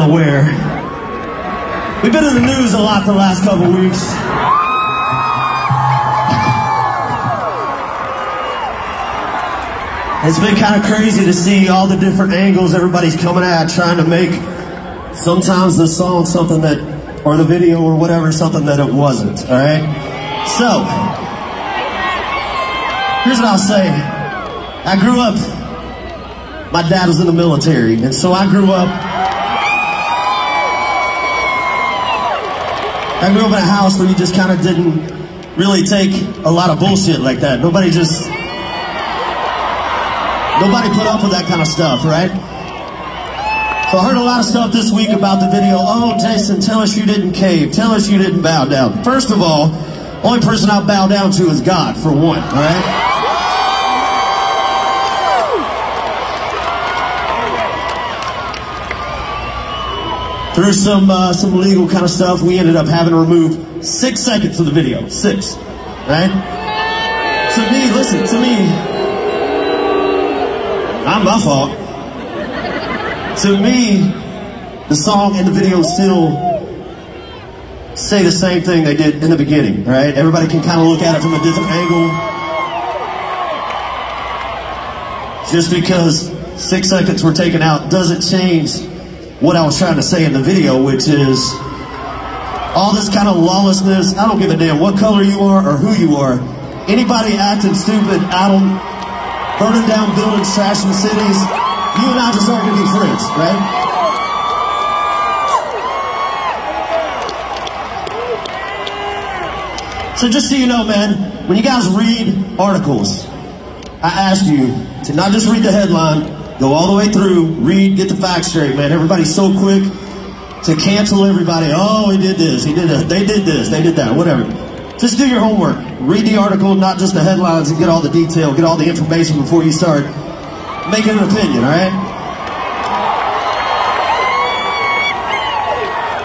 aware. We've been in the news a lot the last couple weeks. It's been kind of crazy to see all the different angles everybody's coming at, trying to make sometimes the song something that, or the video or whatever, something that it wasn't, alright? So, here's what I'll say. I grew up, my dad was in the military, and so I grew up I grew up in a house where you just kind of didn't really take a lot of bullshit like that. Nobody just, nobody put up with that kind of stuff, right? So I heard a lot of stuff this week about the video. Oh, Jason, tell us you didn't cave. Tell us you didn't bow down. First of all, only person I bow down to is God, for one, all right? Through some uh, some legal kind of stuff, we ended up having to remove six seconds of the video. Six, right? To me, listen, to me, not my fault. To me, the song and the video still say the same thing they did in the beginning, right? Everybody can kind of look at it from a different angle. Just because six seconds were taken out doesn't change what I was trying to say in the video, which is all this kind of lawlessness. I don't give a damn what color you are or who you are. Anybody acting stupid, on burning down buildings, trashing cities, you and I just aren't going to be friends, right? So just so you know, man, when you guys read articles, I ask you to not just read the headline, Go all the way through, read, get the facts straight, man. Everybody's so quick to cancel everybody. Oh, he did this, he did that, they did this, they did that, whatever. Just do your homework. Read the article, not just the headlines, and get all the detail, get all the information before you start making an opinion, all right?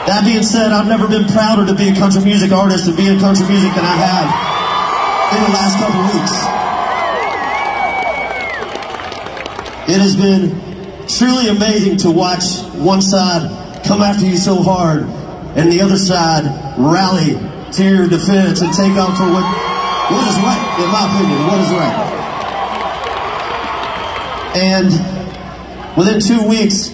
That being said, I've never been prouder to be a country music artist and be in country music than I have in the last couple weeks. It has been truly amazing to watch one side come after you so hard and the other side rally to your defense and take on for what, what is right, in my opinion, what is right. And within two weeks,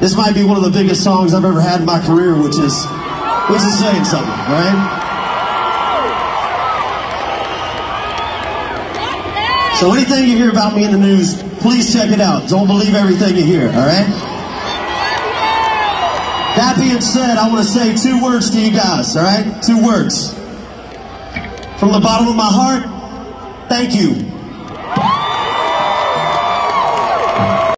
this might be one of the biggest songs I've ever had in my career, which is, which is saying something, right? So anything you hear about me in the news, please check it out. Don't believe everything you hear, all right? That being said, I want to say two words to you guys, all right? Two words. From the bottom of my heart, thank you.